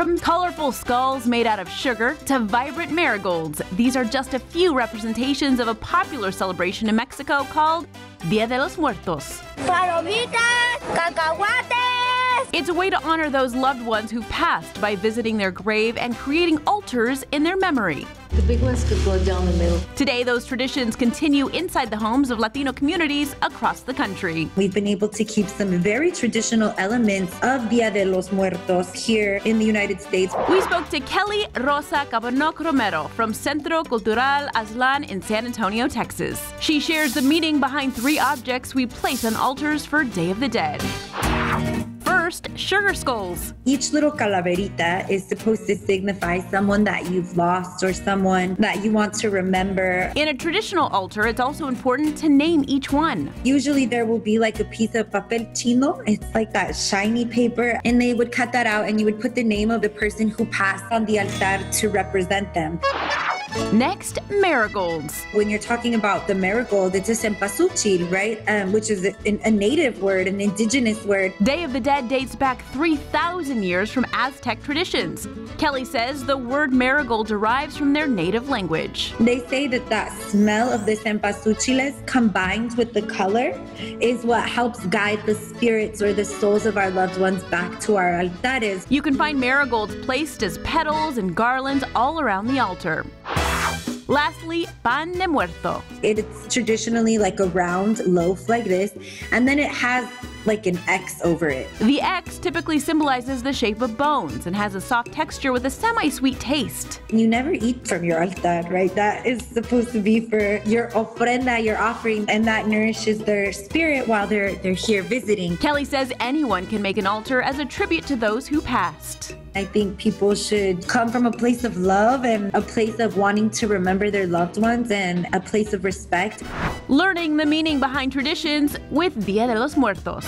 From colorful skulls made out of sugar to vibrant marigolds, these are just a few representations of a popular celebration in Mexico called Dia de los Muertos. Palomitas, cacahuates. It's a way to honor those loved ones who passed by visiting their grave and creating altars in their memory. The big ones could go down the middle. Today, those traditions continue inside the homes of Latino communities across the country. We've been able to keep some very traditional elements of Dia de los Muertos here in the United States. We spoke to Kelly Rosa Cabernoc Romero from Centro Cultural Aztlan in San Antonio, Texas. She shares the meaning behind three objects we place on altars for Day of the Dead. First, sugar skulls. Each little calaverita is supposed to signify someone that you've lost or someone that you want to remember. In a traditional altar, it's also important to name each one. Usually there will be like a piece of papel chino. It's like that shiny paper. And they would cut that out and you would put the name of the person who passed on the altar to represent them. Next, marigolds. When you're talking about the marigold, it's a cempasúchil, right? Um, which is a, a native word, an indigenous word. Day of the Dead dates back 3,000 years from Aztec traditions. Kelly says the word marigold derives from their native language. They say that that smell of the cempasúchiles combined with the color is what helps guide the spirits or the souls of our loved ones back to our altares. You can find marigolds placed as petals and garlands all around the altar. Lastly, pan de muerto. It's traditionally like a round loaf like this, and then it has like an X over it. The X typically symbolizes the shape of bones and has a soft texture with a semi-sweet taste. You never eat from your altar, right? That is supposed to be for your ofrenda, your offering, and that nourishes their spirit while they're they're here visiting. Kelly says anyone can make an altar as a tribute to those who passed. I think people should come from a place of love and a place of wanting to remember their loved ones and a place of respect. Learning the meaning behind traditions with Dia de los Muertos.